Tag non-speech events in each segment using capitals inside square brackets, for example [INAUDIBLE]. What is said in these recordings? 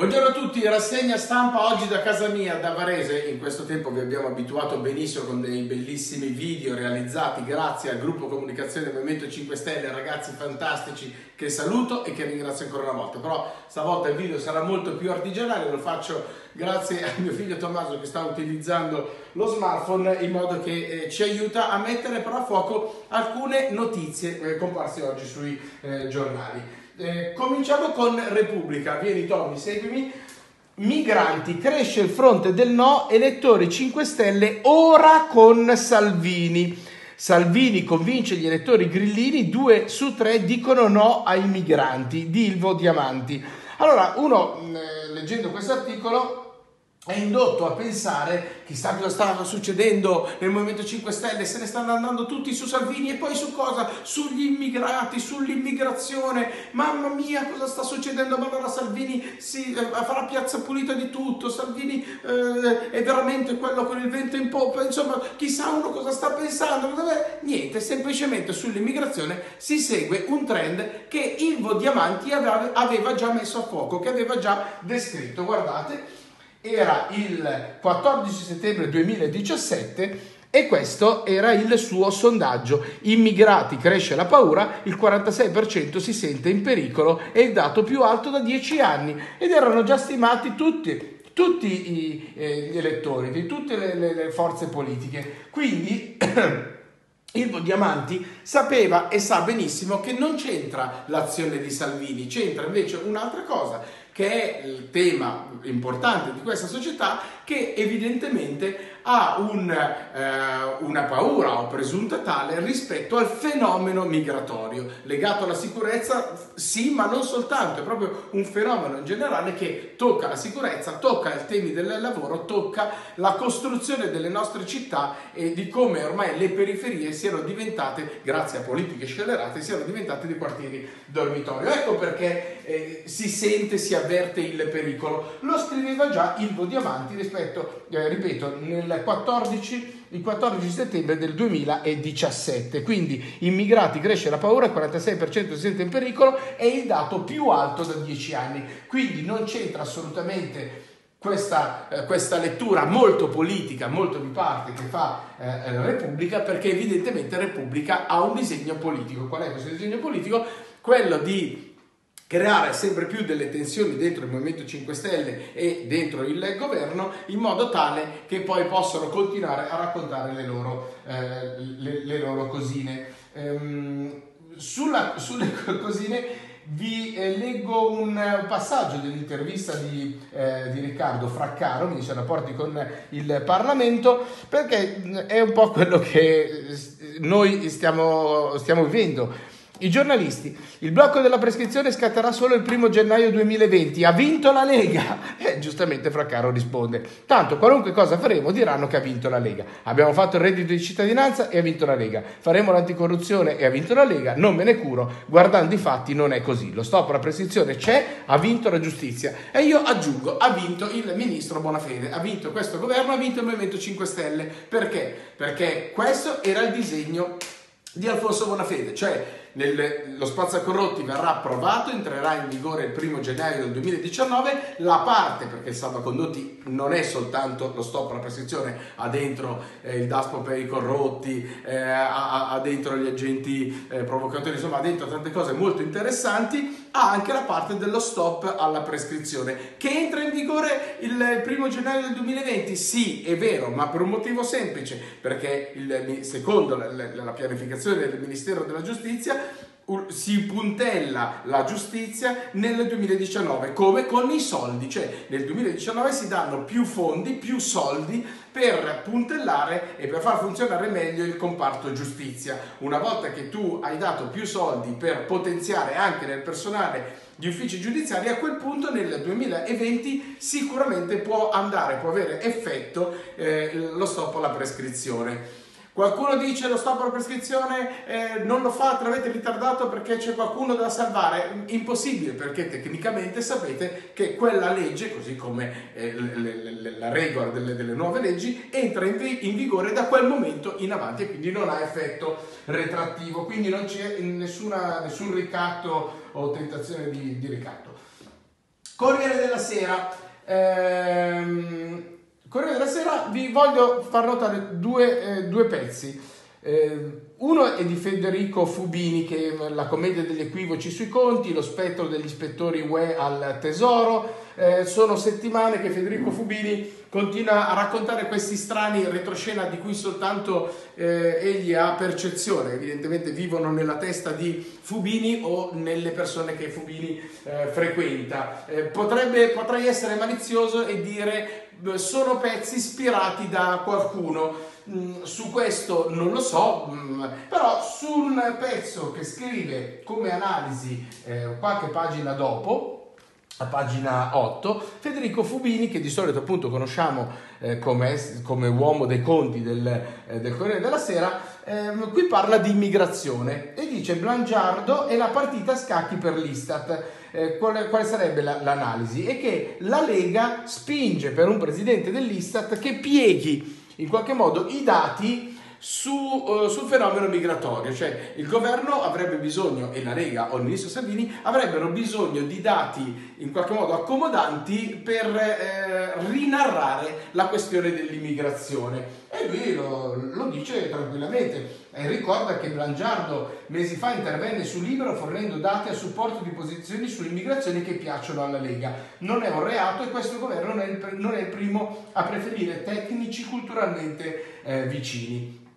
Buongiorno a tutti, rassegna stampa oggi da casa mia, da Varese. In questo tempo vi abbiamo abituato benissimo con dei bellissimi video realizzati grazie al gruppo comunicazione Movimento 5 Stelle, ragazzi fantastici che saluto e che ringrazio ancora una volta. Però stavolta il video sarà molto più artigianale, lo faccio grazie a mio figlio Tommaso che sta utilizzando lo smartphone in modo che eh, ci aiuta a mettere però a fuoco alcune notizie eh, comparse oggi sui eh, giornali. Eh, cominciamo con Repubblica. Vieni Tommy, seguimi. Migranti, cresce il fronte del no, elettori 5 Stelle ora con Salvini. Salvini convince gli elettori grillini, due su tre dicono no ai migranti, di Ilvo Diamanti. Allora, uno eh, leggendo questo articolo è indotto a pensare chissà cosa stava succedendo nel Movimento 5 Stelle, se ne stanno andando tutti su Salvini e poi su cosa? Sugli immigrati, sull'immigrazione, mamma mia cosa sta succedendo? Ma allora Salvini si, eh, farà piazza pulita di tutto, Salvini eh, è veramente quello con il vento in poppa, insomma chissà uno cosa sta pensando, niente, semplicemente sull'immigrazione si segue un trend che Ilvo Diamanti aveva già messo a fuoco, che aveva già descritto, guardate era il 14 settembre 2017 e questo era il suo sondaggio. Immigrati cresce la paura, il 46% si sente in pericolo, è il dato più alto da 10 anni ed erano già stimati tutti, tutti i, eh, gli elettori di tutte le, le, le forze politiche. Quindi [CLEARS THROAT] Ilvo Diamanti sapeva e sa benissimo che non c'entra l'azione di Salvini, c'entra invece un'altra cosa, che è il tema importante di questa società che evidentemente ha un, eh, una paura o presunta tale rispetto al fenomeno migratorio legato alla sicurezza sì ma non soltanto è proprio un fenomeno in generale che tocca la sicurezza tocca i temi del lavoro tocca la costruzione delle nostre città e di come ormai le periferie siano diventate grazie a politiche scellerate siano diventate dei quartieri dormitorio ecco perché eh, si sente si avverte il pericolo lo scriveva già Ilvo Diamanti rispetto eh, ripeto nel 14, il 14 settembre del 2017. Quindi immigrati cresce la paura, il 46% si sente in pericolo, è il dato più alto da 10 anni. Quindi non c'entra assolutamente questa, eh, questa, lettura molto politica, molto di parte che fa eh, Repubblica, perché evidentemente Repubblica ha un disegno politico. Qual è questo disegno politico? Quello di creare sempre più delle tensioni dentro il Movimento 5 Stelle e dentro il governo in modo tale che poi possano continuare a raccontare le loro, eh, le, le loro cosine. Ehm, sulla, sulle [LAUGHS] cosine vi eh, leggo un passaggio dell'intervista di, eh, di, Riccardo Fraccaro, ministro dei rapporti con il Parlamento, perché è un po' quello che noi stiamo, stiamo vivendo i giornalisti, il blocco della prescrizione scatterà solo il primo gennaio 2020, ha vinto la Lega? E [LAUGHS] eh, giustamente Fraccaro risponde, tanto qualunque cosa faremo diranno che ha vinto la Lega. Abbiamo fatto il reddito di cittadinanza e ha vinto la Lega. Faremo l'anticorruzione e ha vinto la Lega, non me ne curo, guardando i fatti non è così. Lo stop alla prescrizione c'è, ha vinto la giustizia. E io aggiungo, ha vinto il ministro Bonafede, ha vinto questo governo, ha vinto il Movimento 5 Stelle. Perché? Perché questo era il disegno di Alfonso Bonafede, cioè nel, lo spazzacorrotti verrà approvato, entrerà in vigore il primo gennaio del 2019, la parte, perché il salvacondotti non è soltanto lo stop alla prescrizione, ha dentro eh, il DASPO per i corrotti, eh, ha, ha, dentro gli agenti eh, provocatori, insomma ha dentro tante cose molto interessanti, ha anche la parte dello stop alla prescrizione, che entra in vigore il primo gennaio del 2020, sì è vero, ma per un motivo semplice, perché il, secondo la, la, la pianificazione del Ministero della Giustizia si puntella la giustizia nel 2019 come con i soldi, cioè nel 2019 si danno più fondi, più soldi per puntellare e per far funzionare meglio il comparto giustizia. Una volta che tu hai dato più soldi per potenziare anche nel personale gli uffici giudiziari, a quel punto nel 2020 sicuramente può andare, può avere effetto eh, lo stop alla prescrizione. Qualcuno dice lo stop alla prescrizione eh, non lo fate, l'avete ritardato perché c'è qualcuno da salvare. Impossibile perché tecnicamente sapete che quella legge, così come eh, le, le, la regola delle, delle, nuove leggi, entra in, in, vigore da quel momento in avanti e quindi non ha effetto retrattivo. Quindi non c'è nessuna, nessun ricatto o tentazione di, di ricatto. Corriere della Sera. Ehm, Corriere della Sera vi voglio far notare due, eh, due pezzi. Eh, uno è di Federico Fubini, che è la commedia degli equivoci sui conti, lo spettro degli ispettori UE al tesoro. Eh, sono settimane che Federico Fubini continua a raccontare questi strani retroscena di cui soltanto eh, egli ha percezione. Evidentemente vivono nella testa di Fubini o nelle persone che Fubini eh, frequenta. Eh, potrebbe, potrei essere malizioso e dire sono pezzi ispirati da qualcuno. Mm, su questo non lo so, mm, però su un pezzo che scrive come analisi eh, qualche pagina dopo, a pagina 8, Federico Fubini, che di solito appunto conosciamo eh, come, come, uomo dei conti del, eh, del Corriere della Sera, ehm, qui parla di immigrazione e dice Blangiardo è la partita a scacchi per l'Istat. Eh, quale, quale, sarebbe la, l'analisi? È che la Lega spinge per un presidente dell'Istat che pieghi in qualche modo i dati su, uh, sul fenomeno migratorio, cioè il governo avrebbe bisogno, e la Lega o il ministro Salvini avrebbero bisogno di dati in qualche modo accomodanti per eh, rinarrare la questione dell'immigrazione. E lui lo, lo dice tranquillamente. E ricorda che Blangiardo mesi fa intervenne sul libro fornendo dati a supporto di posizioni sull'immigrazione che piacciono alla Lega. Non è un reato e questo governo non è il, non è il primo a preferire tecnici culturalmente eh, vicini.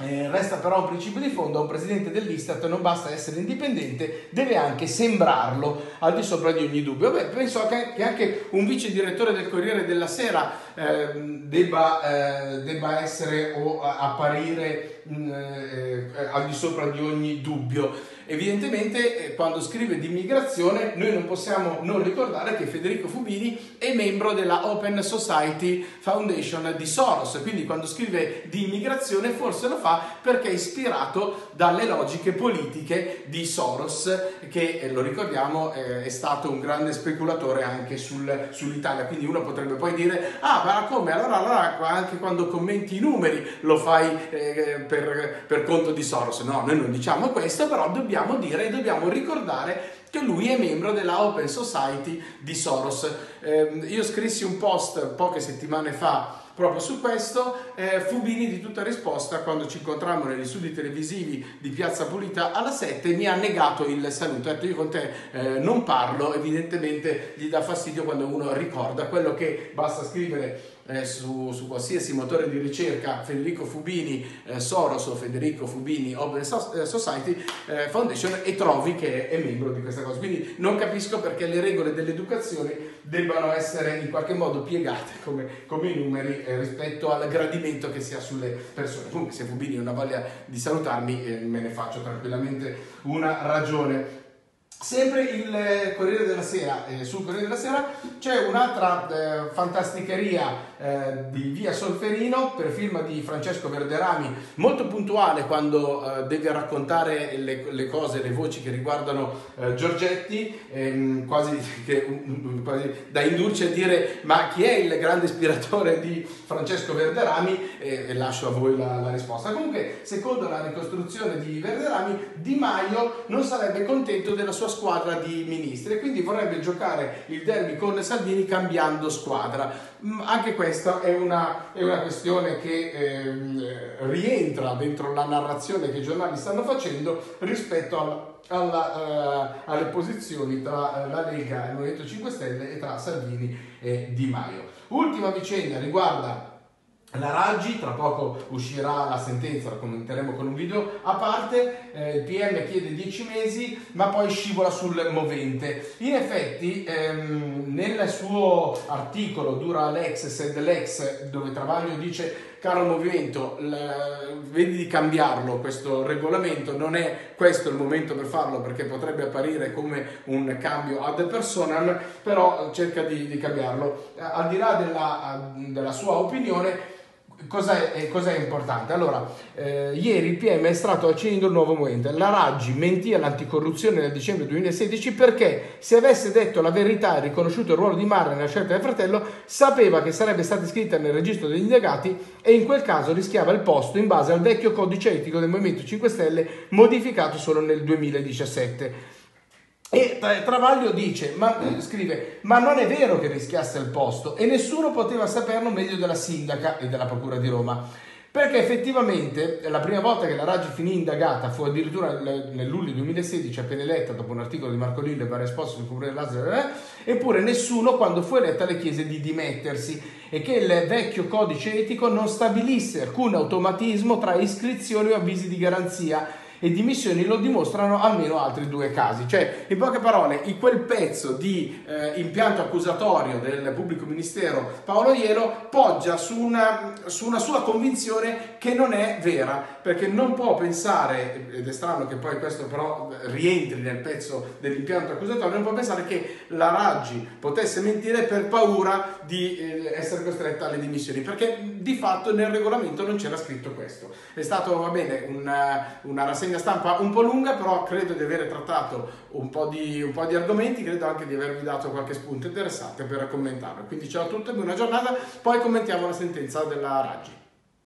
Eh, resta però un principio di fondo, un presidente dell'Istat non basta essere indipendente, deve anche sembrarlo al di sopra di ogni dubbio. Beh, penso che, che anche un vice direttore del Corriere della Sera eh, debba, eh, debba, essere o apparire mm, eh, al di sopra di ogni dubbio. Evidentemente eh, quando scrive di immigrazione noi non possiamo non ricordare che Federico Fubini è membro della Open Society Foundation di Soros, quindi quando scrive di immigrazione forse lo fa perché è ispirato dalle logiche politiche di Soros che eh, lo ricordiamo eh, è stato un grande speculatore anche sul, sull'Italia, quindi uno potrebbe poi dire ah ma come? Allora, allora anche quando commenti i numeri lo fai eh, per, per conto di Soros, no noi non diciamo questo però dobbiamo dobbiamo dire e dobbiamo ricordare che lui è membro della Open Society di Soros. Eh, io scrissi un post poche settimane fa proprio su questo, eh, Fubini di tutta risposta quando ci incontrammo negli studi televisivi di Piazza Pulita alla 7 mi ha negato il saluto, ha detto io con te eh, non parlo, evidentemente gli dà fastidio quando uno ricorda quello che basta scrivere eh, su, su, qualsiasi motore di ricerca Federico Fubini eh, Soros o Federico Fubini Open eh, Society eh, Foundation e trovi che è membro di questa cosa. Quindi non capisco perché le regole dell'educazione debbano essere in qualche modo piegate come, come i numeri eh, rispetto al gradimento che si ha sulle persone. Comunque se Fubini non ha voglia di salutarmi eh, me ne faccio tranquillamente una ragione. Sempre il Corriere della Sera, eh, sul Corriere della Sera c'è un'altra eh, fantasticheria eh, di Via Solferino per firma di Francesco Verderami, molto puntuale quando eh, deve raccontare le, le, cose, le voci che riguardano eh, Giorgetti, ehm, quasi, [LAUGHS] che, quasi, da indurci a dire ma chi è il grande ispiratore di Francesco Verderami e lascio a voi la, la risposta. Comunque, secondo la ricostruzione di Verderami, Di Maio non sarebbe contento della sua squadra di ministri e quindi vorrebbe giocare il derby con Salvini cambiando squadra. Mm, anche questa è una, è una questione che ehm, rientra dentro la narrazione che i giornali stanno facendo rispetto al, alla, uh, alle posizioni tra la Lega e il Movimento 5 Stelle e tra Salvini e Di Maio. Ultima vicenda riguarda la Raggi, tra poco uscirà la sentenza, la commenteremo con un video a parte, eh, il PM chiede 10 mesi ma poi scivola sul movente. In effetti ehm, nel suo articolo Dura Lex, sed Lex, dove Travaglio dice caro movimento, la, vedi di cambiarlo questo regolamento, non è questo il momento per farlo perché potrebbe apparire come un cambio ad personam, però cerca di, di cambiarlo. Al di là della, della sua opinione, Cos'è, eh, cos'è, importante? Allora, eh, ieri il PM ha estratto al cilindro il nuovo movente. La Raggi mentì all'anticorruzione nel dicembre 2016 perché se avesse detto la verità e riconosciuto il ruolo di Marra nella scelta del fratello, sapeva che sarebbe stata iscritta nel registro degli indagati e in quel caso rischiava il posto in base al vecchio codice etico del Movimento 5 Stelle modificato solo nel 2017. E Travaglio dice, ma, scrive, ma non è vero che rischiasse il posto e nessuno poteva saperlo meglio della sindaca e della procura di Roma. Perché effettivamente la prima volta che la Raggi finì indagata fu addirittura nel luglio 2016, appena eletta, dopo un articolo di Marco Lillo e varie risposte sul comune Lazzaro, eh, eppure nessuno quando fu eletta le chiese di dimettersi e che il vecchio codice etico non stabilisse alcun automatismo tra iscrizioni o avvisi di garanzia e dimissioni lo dimostrano almeno altri due casi. Cioè, in poche parole, in quel pezzo di eh, impianto accusatorio del pubblico ministero Paolo Ielo poggia su una, su una sua convinzione che non è vera, perché non può pensare, ed è strano che poi questo però rientri nel pezzo dell'impianto accusatorio, non può pensare che la Raggi potesse mentire per paura di eh, essere costretta alle dimissioni, perché di fatto nel regolamento non c'era scritto questo. È stato, va bene, una, una rassegna rassegna stampa un po' lunga, però credo di aver trattato un po' di, un po di argomenti, credo anche di avervi dato qualche spunto interessante per commentarlo. Quindi ciao a tutti, buona giornata, poi commentiamo la sentenza della Raggi.